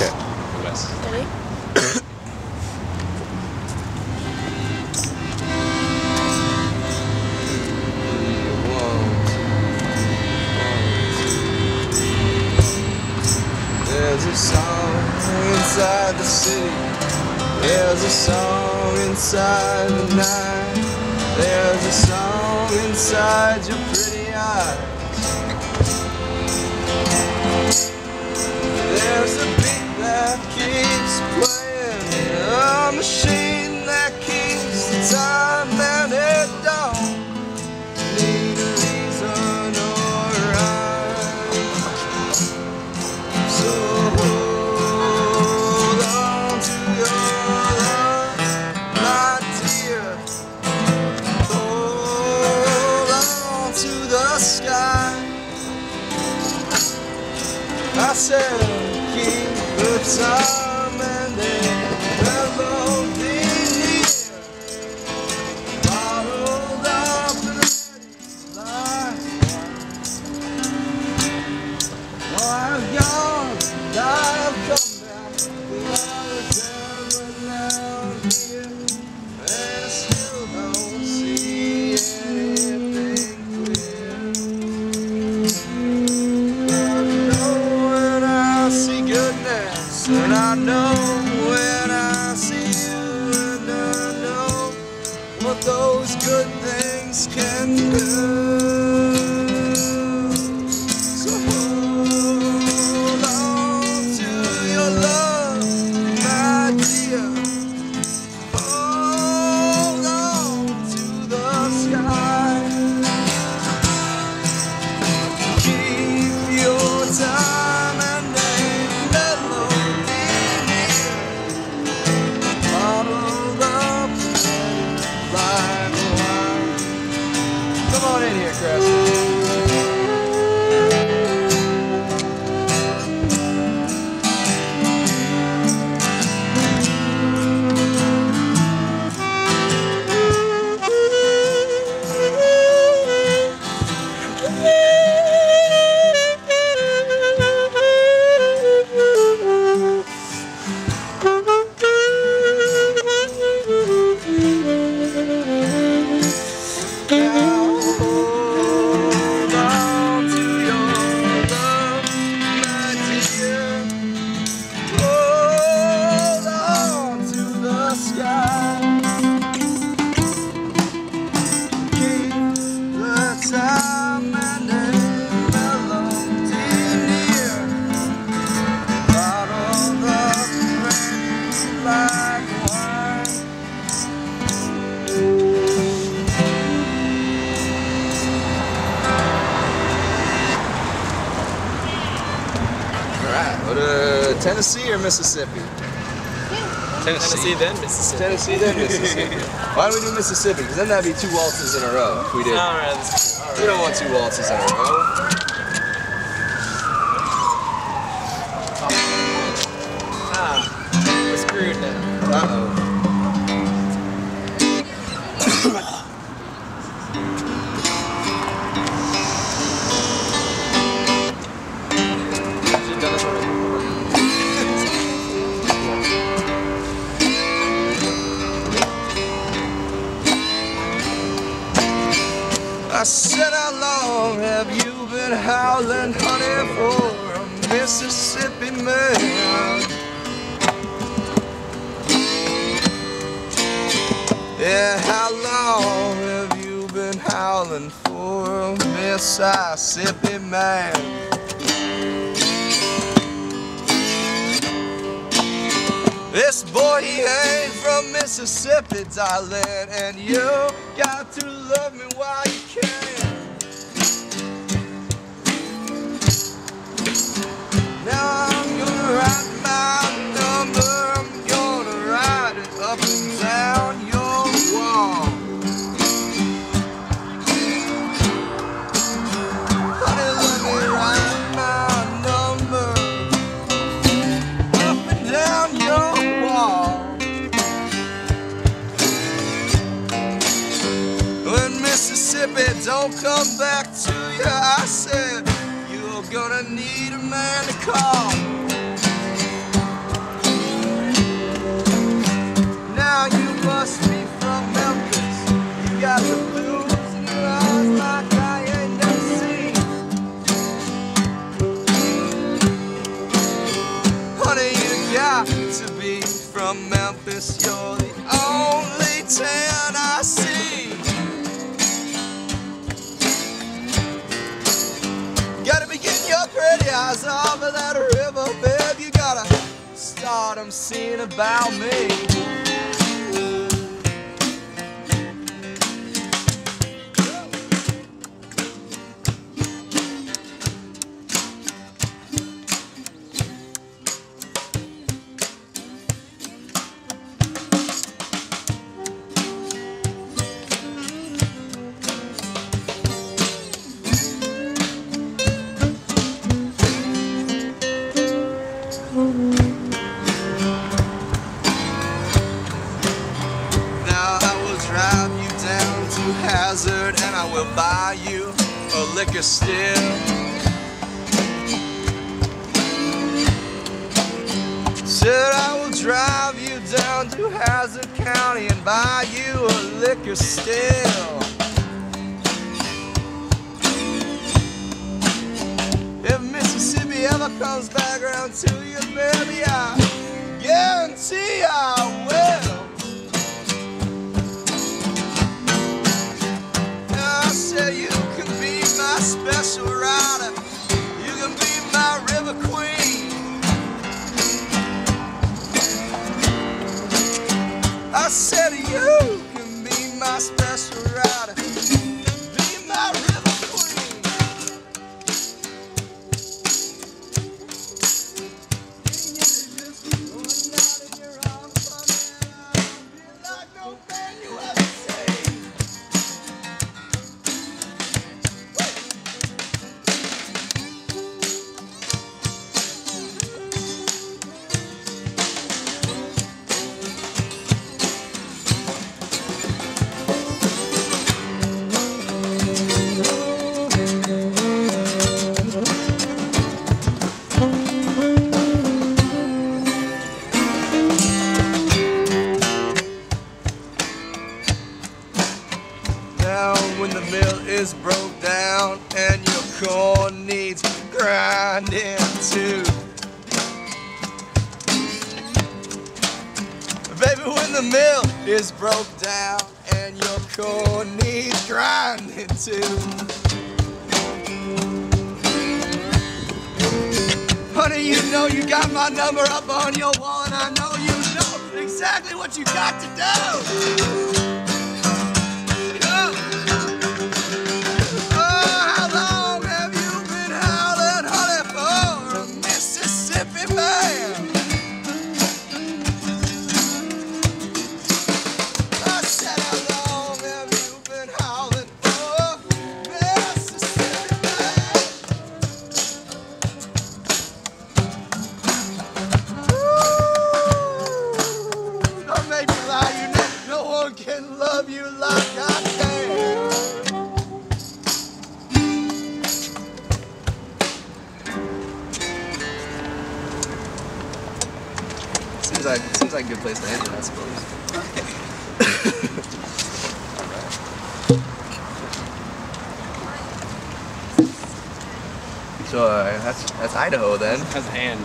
Okay. West. Ready? There's a song inside the city. There's a song inside the night. There's a song inside your pretty eyes. There's a beat that keeps playing, a machine that keeps the time and it don't need a reason or rhyme. So hold on to your love, my dear. Hold on to the sky. I said, keep the Tennessee or Mississippi? Tennessee, then Mississippi. Tennessee, then Mississippi. Why don't we do Mississippi? Because then that'd be two waltzes in a row if we did. All right, let's We don't want two waltzes in a row. Ah, we're screwed now. Uh-oh. Been howling, honey, for a Mississippi man? Yeah, how long have you been howling for a Mississippi man? This boy, he ain't from Mississippi, darling, and you got to love me while you can. Don't come back to you, I said. You're gonna need a man to call. Now you must be from Memphis. You got the blues in your eyes like I ain't never seen. Honey, you got to be from Memphis. You're the only town I see. Start them seeing about me. A still. Said I will drive you down to Hazard County and buy you a liquor still. If Mississippi ever comes back around to you, baby, I guarantee I will. Special rider. You can be my river queen. Now when the mill is broke down and your corn needs grinding too. Baby, when the mill is broke down and your corn needs grinding too. Honey, you know you got my number up on your wall and I know you know exactly what you got to do. Seems like seems like a good place to end it, I suppose. So uh, that's that's Idaho then. Has a hand.